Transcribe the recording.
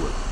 Wood.